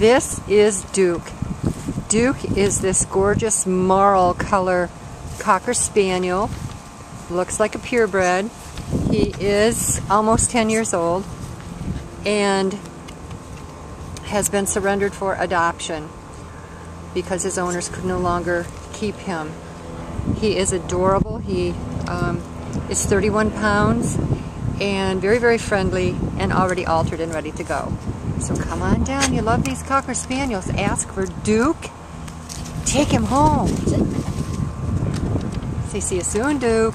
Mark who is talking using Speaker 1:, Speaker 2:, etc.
Speaker 1: This is Duke. Duke is this gorgeous marl color Cocker Spaniel. Looks like a purebred. He is almost 10 years old and has been surrendered for adoption because his owners could no longer keep him. He is adorable. He um, is 31 pounds and very, very friendly and already altered and ready to go. So come on down. You love these Cocker Spaniels. Ask for Duke. Take him home. See you soon, Duke.